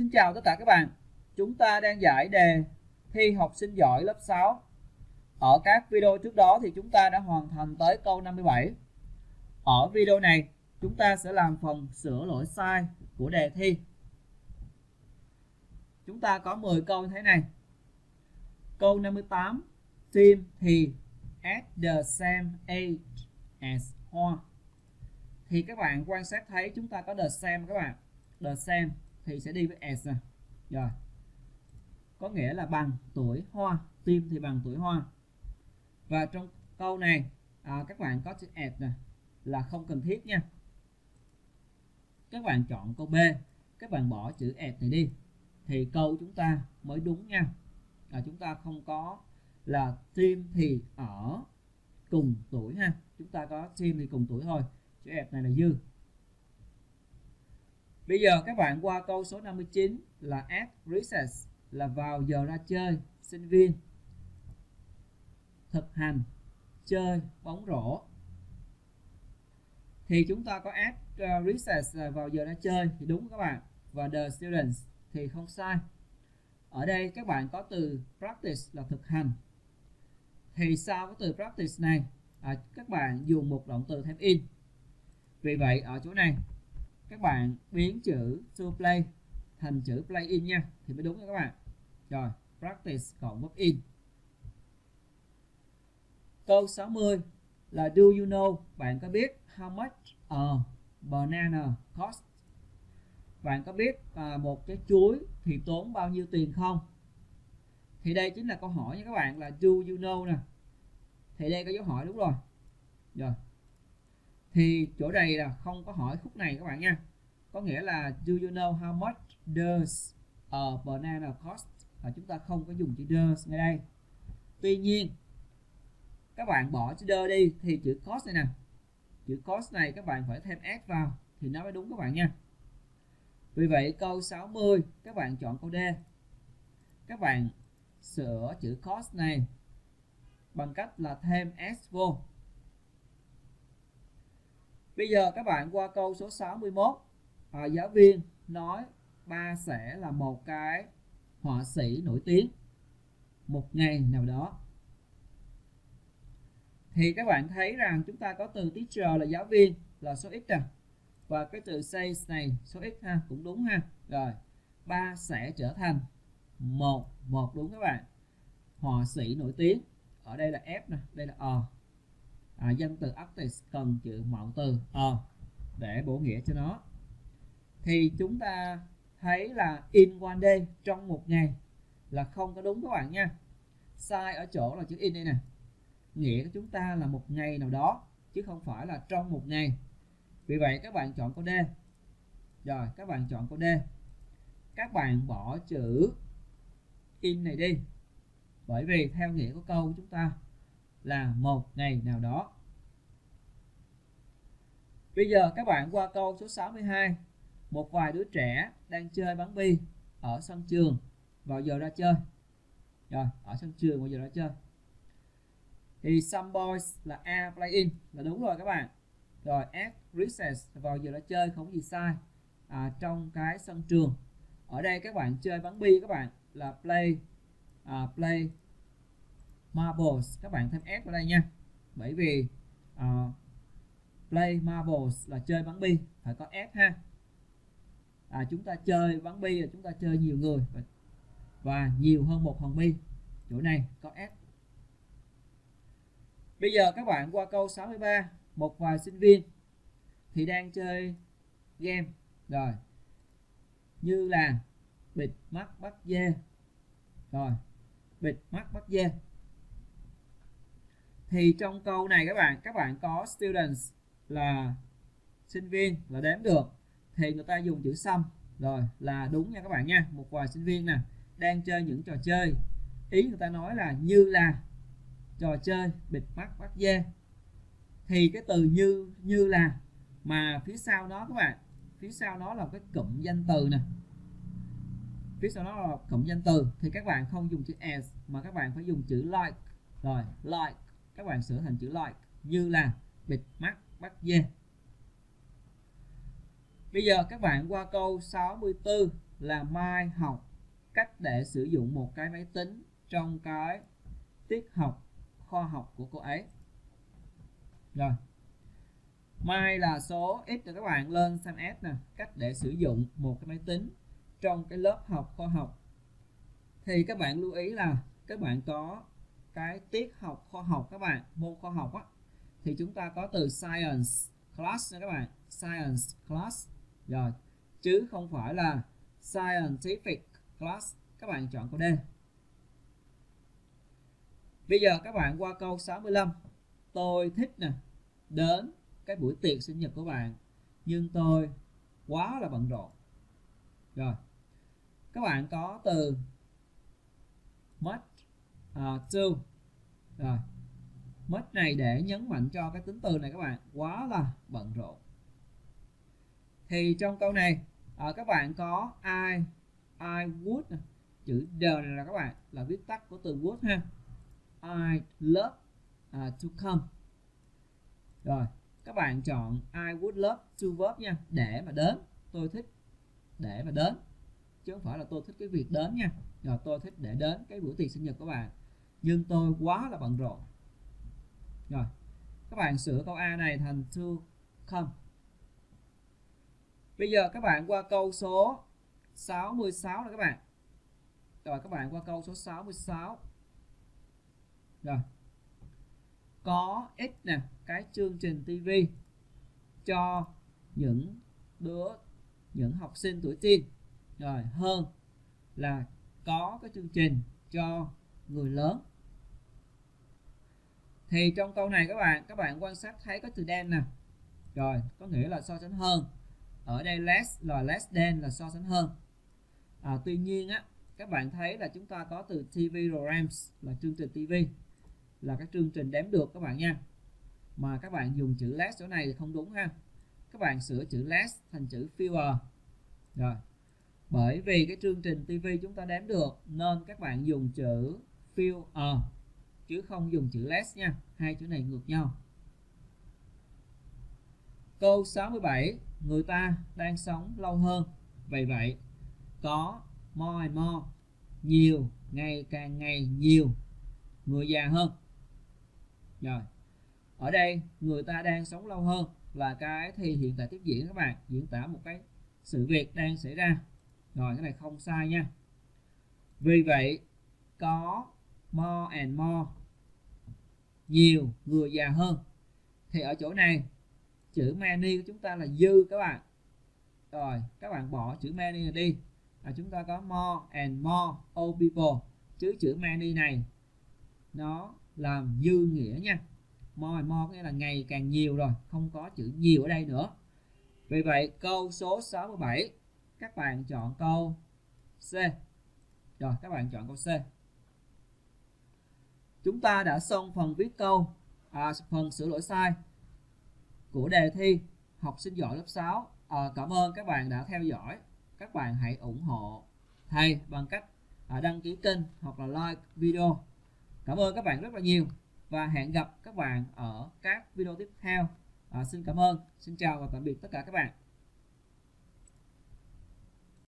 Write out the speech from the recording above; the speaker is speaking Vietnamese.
Xin chào tất cả các bạn. Chúng ta đang giải đề thi học sinh giỏi lớp 6. Ở các video trước đó thì chúng ta đã hoàn thành tới câu 57. Ở video này, chúng ta sẽ làm phần sửa lỗi sai của đề thi. Chúng ta có 10 câu như thế này. Câu 58, Tim thì at the same age as Hoa. Thì các bạn quan sát thấy chúng ta có the same các bạn. The same thì sẽ đi với s nè. Rồi. Có nghĩa là bằng tuổi hoa tim thì bằng tuổi hoa. Và trong câu này à, các bạn có chữ s nè là không cần thiết nha. Các bạn chọn câu B các bạn bỏ chữ s này đi. Thì câu chúng ta mới đúng nha. À, chúng ta không có là tim thì ở cùng tuổi ha. Chúng ta có tim thì cùng tuổi thôi. Chữ s này là dư. Bây giờ các bạn qua câu số 59 là at recess là vào giờ ra chơi, sinh viên thực hành chơi bóng rổ. Thì chúng ta có at uh, recess là vào giờ ra chơi thì đúng các bạn và the students thì không sai. Ở đây các bạn có từ practice là thực hành. Thì sau cái từ practice này à, các bạn dùng một động từ thêm in. Vì vậy ở chỗ này các bạn biến chữ to play thành chữ play in nha thì mới đúng nha các bạn. Rồi practice cộng với in. Câu 60 là do you know bạn có biết how much a banana cost? Bạn có biết à, một cái chuối thì tốn bao nhiêu tiền không? Thì đây chính là câu hỏi nha các bạn là do you know nè. Thì đây có dấu hỏi đúng rồi. Rồi thì chỗ này là không có hỏi khúc này các bạn nha. Có nghĩa là, do you know how much does a banana cost? Và chúng ta không có dùng chữ does ngay đây. Tuy nhiên, các bạn bỏ chữ does đi, thì chữ cost này nè. Chữ cost này các bạn phải thêm s vào, thì nó mới đúng các bạn nha. Vì vậy, câu 60 các bạn chọn câu D. Các bạn sửa chữ cost này bằng cách là thêm s vô. Bây giờ các bạn qua câu số 61 à, Giáo viên nói ba sẽ là một cái họa sĩ nổi tiếng. Một ngày nào đó. Thì các bạn thấy rằng chúng ta có từ teacher là giáo viên là số x à. Và cái từ say này số x ha cũng đúng ha. Rồi ba sẽ trở thành một một đúng các bạn. Họa sĩ nổi tiếng. Ở đây là f nè đây là o à, danh từ artist cần chữ mẫu từ ờ để bổ nghĩa cho nó. Thì chúng ta thấy là in one day trong một ngày là không có đúng các bạn nha. Sai ở chỗ là chữ in đây nè. Nghĩa của chúng ta là một ngày nào đó chứ không phải là trong một ngày. Vì vậy các bạn chọn câu D. Rồi các bạn chọn câu D. Các bạn bỏ chữ in này đi. Bởi vì theo nghĩa của câu của chúng ta là một ngày nào đó. Bây giờ các bạn qua câu số 62 một vài đứa trẻ đang chơi bắn bi ở sân trường. Vào giờ ra chơi. Rồi ở sân trường vào giờ ra chơi. Thì some boys là a play in là đúng rồi các bạn. Rồi at recess vào giờ ra chơi không có gì sai. À, trong cái sân trường. Ở đây các bạn chơi bắn bi các bạn là play à, play marbles. Các bạn thêm s vào đây nha. Bởi vì uh, play marbles là chơi bắn bi phải có s ha. À, chúng ta chơi bắn bi là chúng ta chơi nhiều người và, và nhiều hơn một hòn bi. Chỗ này có s. Bây giờ các bạn qua câu 63 một vài sinh viên thì đang chơi game. Rồi. Như là bịt mắt bắt dê. Rồi. Bịt mắt bắt dê thì trong câu này các bạn các bạn có students là sinh viên là đếm được. Thì người ta dùng chữ sum. Rồi, là đúng nha các bạn nha. Một vài sinh viên nè, đang chơi những trò chơi. Ý người ta nói là như là trò chơi, bịt mắt, bắt dê thì cái từ như như là mà phía sau nó các bạn, phía sau nó là cái cụm danh từ nè. Phía sau nó là cụm danh từ. Thì các bạn không dùng chữ as mà các bạn phải dùng chữ like. Rồi, like các bạn sửa thành chữ like như là bịt mắt, bắt dê. Bây giờ các bạn qua câu 64 là Mai học, cách để sử dụng một cái máy tính trong cái tiết học khoa học của cô ấy. Rồi, Mai là số x cho các bạn, lên sang S nè, cách để sử dụng một cái máy tính trong cái lớp học khoa học. Thì các bạn lưu ý là các bạn có cái tiết học khoa học các bạn, môn khoa học á, thì chúng ta có từ science class nha các bạn, science class. Rồi, chứ không phải là scientific class. Các bạn chọn câu D. Bây giờ các bạn qua câu 65 tôi thích nè, đến cái buổi tiệc sinh nhật của bạn, nhưng tôi quá là bận rộn. Rồi, các bạn có từ much uh, to rồi mất này để nhấn mạnh cho cái tính từ này các bạn. Quá là bận rộn. Thì trong câu này uh, các bạn có I I would chữ the này là các bạn là viết tắt của từ would ha. I love uh, to come. Rồi các bạn chọn I would love to verb nha. Để mà đến. Tôi thích để mà đến chứ không phải là tôi thích cái việc đến nha. Rồi tôi thích để đến cái bữa tiệc sinh nhật của bạn. Nhưng tôi quá là bận rộn. Rồi, các bạn sửa câu A này thành to come. Bây giờ các bạn qua câu số 66 rồi các bạn. Rồi, các bạn qua câu số 66 rồi, có x nè, cái chương trình TV cho những đứa, những học sinh tuổi teen rồi hơn là có cái chương trình cho người lớn. Thì trong câu này các bạn các bạn quan sát thấy có từ đen nè. Rồi có nghĩa là so sánh hơn. Ở đây less là less than là so sánh hơn. À, tuy nhiên á các bạn thấy là chúng ta có từ TV programs là chương trình TV là các chương trình đếm được các bạn nha. Mà các bạn dùng chữ less chỗ này thì không đúng ha. Các bạn sửa chữ less thành chữ fewer. Rồi bởi vì cái chương trình TV chúng ta đếm được nên các bạn dùng chữ fewer chứ không dùng chữ less nha. Hai chữ này ngược nhau. Câu 67 người ta đang sống lâu hơn. Vậy vậy, có more and more, nhiều, ngày càng ngày nhiều, người già hơn. Rồi, ở đây người ta đang sống lâu hơn. Là cái thì hiện tại tiếp diễn các bạn, diễn tả một cái sự việc đang xảy ra rồi cái này không sai nha. Vì vậy có more and more. Nhiều người già hơn. Thì ở chỗ này chữ many của chúng ta là dư các bạn. Rồi các bạn bỏ chữ many này đi. À, chúng ta có more and more old people. Chứ chữ many này nó làm dư nghĩa nha. More and more có nghĩa là ngày càng nhiều rồi không có chữ nhiều ở đây nữa. Vì vậy câu số 67 các bạn chọn câu C. Rồi các bạn chọn câu C. Chúng ta đã xong phần viết câu à, phần sửa lỗi sai của đề thi học sinh giỏi lớp 6 à, cảm ơn các bạn đã theo dõi. Các bạn hãy ủng hộ thầy bằng cách à, đăng ký kênh hoặc là like video. Cảm ơn các bạn rất là nhiều và hẹn gặp các bạn ở các video tiếp theo. À, xin cảm ơn. Xin chào và tạm biệt tất cả các bạn.